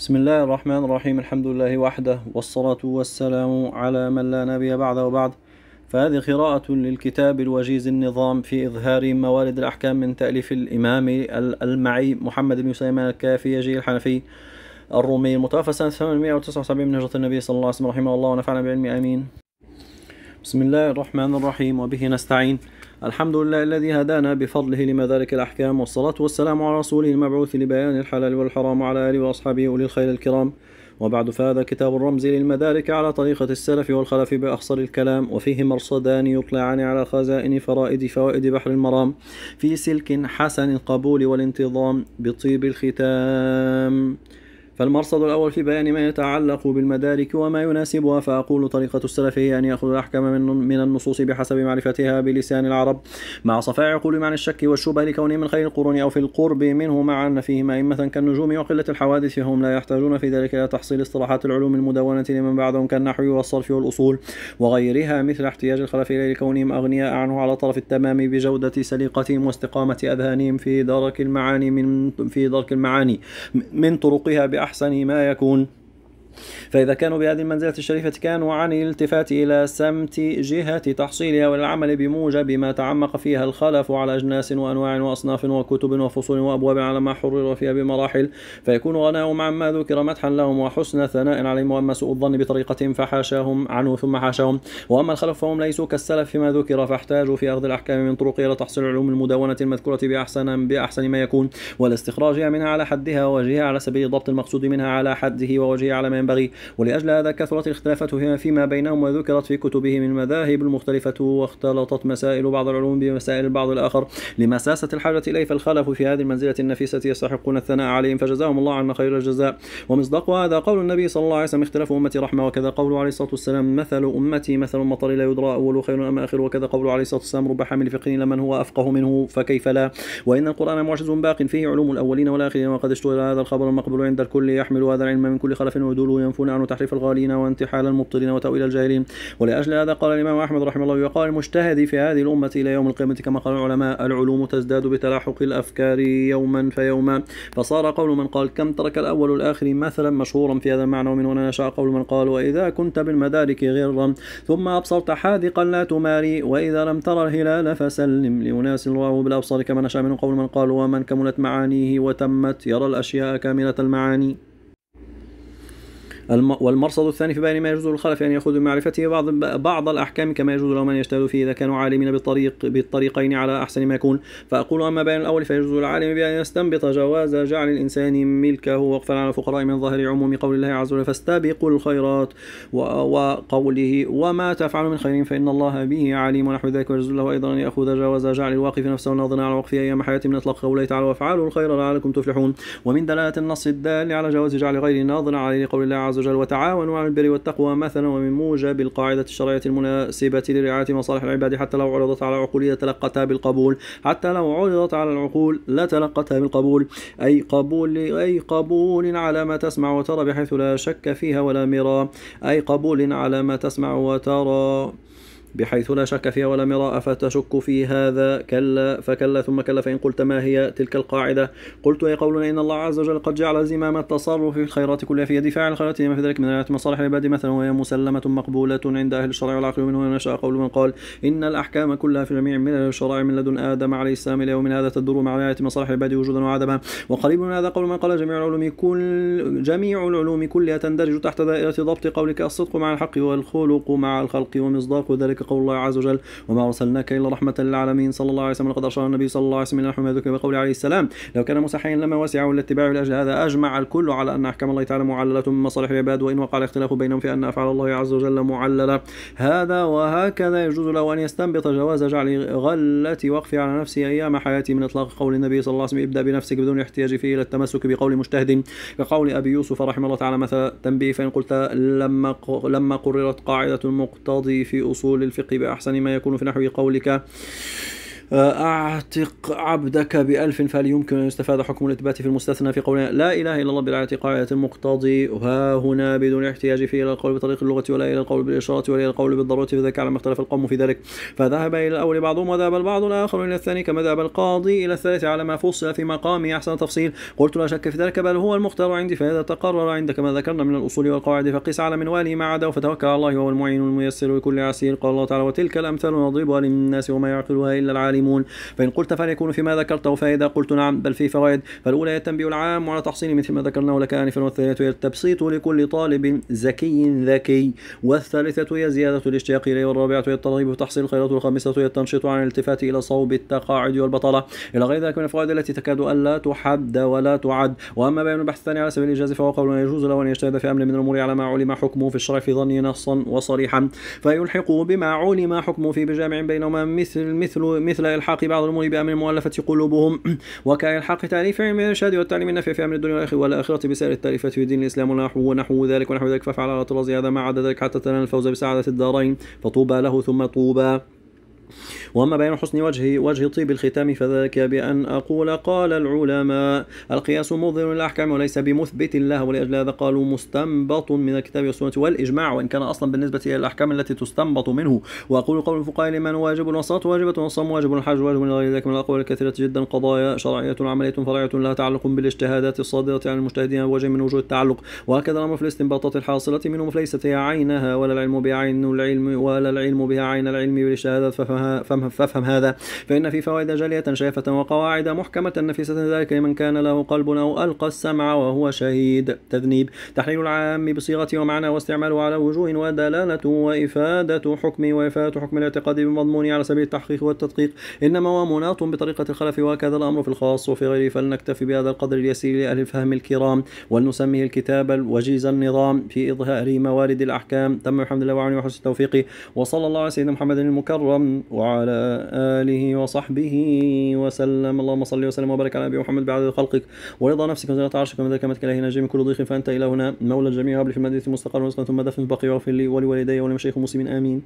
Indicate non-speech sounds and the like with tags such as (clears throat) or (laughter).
بسم الله الرحمن الرحيم الحمد لله وحده والصلاة والسلام على من لا نبي بعد وبعد فهذه قراءة للكتاب الوجيز النظام في إظهار موارد الأحكام من تأليف الإمام المعي محمد بن سليمان الكافي يجي الحنفي الرومي. المتوفى سنة 879 من هجرة النبي صلى الله عليه وسلم رحمه الله ونفعنا بعلمه. آمين. بسم الله الرحمن الرحيم. وبه نستعين. الحمد لله الذي هدانا بفضله لمدارك الأحكام والصلاة والسلام على رسوله المبعوث لبيان الحلال والحرام وعلى آله وأصحابه أولي الخير الكرام. وبعد فهذا كتاب الرمز للمدارك على طريقة السلف والخلف بأخصر الكلام وفيه مرصدان يطلعان على خزائن فرائد فوائد بحر المرام. في سلك حسن القبول والانتظام بطيب الختام. فالمرصد الأول في بيان ما يتعلق بالمدارك وما يناسبها فأقول طريقة السلف هي أن يأخذ الأحكام من, من النصوص بحسب معرفتها بلسان العرب. مع صفاء عقول معنى الشك والشبه لكونه من خير القرون أو في القرب منه مع أن فيهما أئمة كالنجوم وقلة الحوادث فهم لا يحتاجون في ذلك إلى تحصيل اصطلاحات العلوم المدونة لمن بعدهم كالنحو والصرف والأصول وغيرها مثل احتياج الخلف إليه لكونهم أغنياء عنه على طرف التمام بجودة سليقتهم واستقامة أذهانهم في درك المعاني من في درك المعاني من طرقها بأحسن أحسن ما يكون. فإذا كانوا بهذه المنزلة الشريفة كانوا عن الالتفات إلى سمت جهة تحصيلها والعمل بموجب ما تعمق فيها الخلف على أجناس وأنواع وأصناف وكتب وفصول وأبواب على ما حرر فيها بمراحل. فيكون غناهم عما ذكر مدحا لهم وحسن ثناء عليهم وأما سوء الظن بطريقتهم فحاشاهم عنه ثم حاشاهم. وأما الخلف فهم ليسوا كالسلف فيما ذكر فاحتاجوا في أخذ الأحكام من طرق إلى تحصيل العلوم المدونة المذكورة بأحسن بأحسن ما يكون. والاستخراجها منها على حدها ووجهها على سبيل ضبط المقصود منها على حده ووجهها على ما ينبغي ولأجل هذا كثرت الاختلافات فيما بينهم وذكرت في كتبهم المذاهب المختلفة واختلطت مسائل بعض العلوم بمسائل البعض الآخر. لمساسة الحاجة إليه فالخلف في هذه المنزلة النفيسة يستحقون الثناء عليهم فجزاهم الله عنا خير الجزاء. ومصداق هذا قول النبي صلى الله عليه وسلم اختلاف أمتي رحمة. وكذا قوله عليه الصلاة والسلام مثل أمتي مثل المطر لا يدرى أول خير أم آخر. وكذا قوله عليه الصلاة والسلام رب حامل فقه لمن هو أفقه منه فكيف لا؟ وإن القرآن معجز باق فيه علوم الأولين والآخرين وقد اشتغل هذا الخبر المقبول عند الكل يحمل هذا العلم من كل خلف ودول ينفون عنه تحريف الغالين وانتحال المبطلين وتأويل الجاهلين. ولأجل هذا قال الإمام أحمد رحمه الله وقال المجتهد في هذه الأمة إلى يوم القيامة كما قال العلماء العلوم تزداد بتلاحق الأفكار يوما فيوما. فصار قول من قال كم ترك الأول الآخر مثلا مشهورا في هذا المعنى ومن هنا نشاء قول من قال وإذا كنت بالمدارك غرا. ثم أبصرت حاذقا لا تماري. وإذا لم ترى الهلال فسلم لأناس الله بالأبصار كما نشاء من قول من قال ومن كملت معانيه وتمت يرى الأشياء كاملة المعاني. والمرصد الثاني في بيان ما يجوز للخلف أن يأخذ بمعرفته بعض بعض الأحكام كما يجوز لهم أن يجتهدوا فيه إذا كانوا عالمين بالطريق بالطريقين على أحسن ما يكون. فأقول أما بين الأول فيجوز للعالم بأن يستنبط جواز جعل الإنسان ملكه وقفا على الفقراء من ظاهر عموم قول الله عز وجل فاستبقوا الخيرات وقوله وما تفعل من خير فإن الله به عليم. ونحو ذلك ويجوز له أيضا أن يأخذ جواز جعل الواقف نفسه ناظرا على وقفه أيام حياته من إطلاق قوله تعالى وافعلوا الخير لعلكم تفلحون. ومن دلالة النص الدال على جواز جعل غير ناظرا عليه قول الله عز وجل وتعاونوا على البر والتقوى مثلا ومن موجب القاعدة الشرعية المناسبة لرعاية مصالح العباد حتى لو عرضت على العقول لتلقتها بالقبول حتى لو عرضت على العقول لتلقتها بالقبول. أي قبول أي قبول على ما تسمع وترى بحيث لا شك فيها ولا مرى أي قبول على ما تسمع وترى. بحيث لا شك فيها ولا مراء فتشك في هذا. كلا فكلا ثم كلا فإن قلت ما هي تلك القاعدة. قلت أي قولنا إن الله عز وجل قد جعل زمام التصرف في الخيرات كلها في يد فاعل الخيرات لما في ذلك من آيات مصالح العباد مثلا وهي مسلمة مقبولة عند أهل الشرع والعقل منه نشأ قول من قال إن الأحكام كلها في جميع من الشرائع من لدن آدم عليه السلام إلى يوم هذا تدور مع آيات مصالح العباد وجودا وعدما. وقريب من هذا قول من قال جميع العلوم كل جميع العلوم كلها تندرج تحت دائرة ضبط قولك الصدق مع الحق والخلق مع الخلق ومصداق ذلك قول الله عز وجل وما أرسلناك إلا رحمة للعالمين صلى الله عليه وسلم لقد أرسل النبي صلى الله عليه وسلم ما ذكر بقول عليه السلام لو كان موسى حيا لما وسعه الاتباع لأجل هذا أجمع الكل على أن أحكام الله تعالى معللة من مصالح العباد وإن وقع الاختلاف بينهم في أن أفعال الله عز وجل معللة. هذا وهكذا يجوز له أن يستنبط جواز جعل غلة وقف على نفسه أيام حياته من إطلاق قول النبي صلى الله عليه وسلم ابدأ بنفسك بدون احتياج فيه إلى التمسك بقول مجتهد. كقول أبي يوسف رحمه الله تعالى مثلا تنبيه فإن قلت لما لما قررت قاعدة المقتضي في أصول الفقه بأحسن ما يكون في نحو قولك. أعتق عبدك بألف فليمكن أن يستفاد حكم الإثبات في المستثنى في قولنا لا إله إلا الله قاعدة المقتضي؟ ها هنا بدون احتياج فيه إلى القول بطريق اللغة ولا إلى القول بالإشارة ولا إلى القول بالضرورة فذلك على ما اختلف القوم في ذلك. فذهب إلى الأول بعضهم وذهب البعض الآخر إلى الثاني كما ذهب القاضي إلى الثالث على ما فصل في مقام أحسن تفصيل. قلت لا شك في ذلك بل هو المختار عندي فإذا تقرر عندك ما ذكرنا من الأصول والقواعد فقس على منواله ما عدا فتوكل على الله وهو المعين الميسر لكل عسير. قال الله تعالى وتلك الأمثال نضربها للناس وما يعقلها إلا العالمون فإن قلت فليكون فيما ذكرته فائدة قلت نعم بل في فوائد. فالأولى هي التنبيه العام على تحصيل مثل ما ذكرناه لك آنفا والثانية هي التبسيط لكل طالب ذكي ذكي. والثالثة هي زيادة الاشتياق إليه والرابعة هي الترغيب في تحصيل الخيرات والخامسة هي التنشيط عن الالتفات إلى صوب التقاعد والبطالة. إلى غير ذلك من الفوائد التي تكاد ألا تحد ولا تعد. وأما بيان البحث الثاني على سبيل الإجازة فهو قول يجوز له أن يجتهد في أمر من الأمور على ما علم حكمه في الشرع في ظنه نصا وصريحا. فيلحق بما علم حكمه في بجامع بينهما مثل مثل مثل إلحاق بعض الأمور بأمر المؤلفة قلوبهم. (clears throat) وكإلحاق تعريف علم الإرشاد والتعليم النافع في أمر الدنيا والآخرة بسائر التعريفات في دين الإسلام ونحو ونحو ذلك ونحو ذلك. ففعل على طراز هذا ما عدا ذلك حتى تنال الفوز بسعادة الدارين. فطوبى له ثم طوبى. وأما بيان حسن وجه وجه طيب الختام فذاك بأن أقول قال العلماء القياس مظهر للأحكام وليس بمثبت له ولأجل هذا قالوا مستنبط من الكتاب والسنة والإجماع وإن كان أصلا بالنسبة إلى الأحكام التي تستنبط منه. وأقول قول الفقهاء لمن واجب والصلاة واجبة والصوم واجب والحج واجب غير ذلك من الأقوال الكثيرة جدا. قضايا شرعية عملية فرعية لها تعلق بالاجتهادات الصادرة عن المجتهدين وجه من وجوه التعلق. وهكذا الأمر في الاستنباطات الحاصلة منه فليست هي عينها ولا العلم بها عين العلم ولا العلم بها عين العلم بالإجتهادات ففهمها فافهم, فافهم هذا. فإن في فوائد جالية شائفة وقواعد محكمة نفيسة ذلك لمن كان له قلب أو ألقى السمع وهو شهيد. تذنيب. تحليل العام بصيغته ومعنى واستعماله على وجوه ودلالة وإفادة حكم وإفادة حكم الاعتقاد بمضمون على سبيل التحقيق والتدقيق. إنما هو مناط بطريقة الخلف وهكذا الأمر في الخاص وفي غيره. فلنكتفي بهذا القدر اليسير لأهل الفهم الكرام. ولنسميه الكتاب الوجيز النظام في إظهار موارد الأحكام. تم الحمد لله وعلى وحسن التوفيق. وصلى الله على سيدنا محمد المكرم وعلى آله وصحبه وسلم. اللهم صل وسلم وبارك على نبي محمد بعدد خلقك ورضا نفسك وزنة عرشك ومن ذلك متك إلهي نجي من كل ضيق فأنت إلهنا. مولى الجميع. قبل في المدينة مستقر ورزقا ثم دفن بقي واغفر لي ولوالدي ولمشايخ المسلمين. آمين.